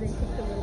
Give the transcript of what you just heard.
link below.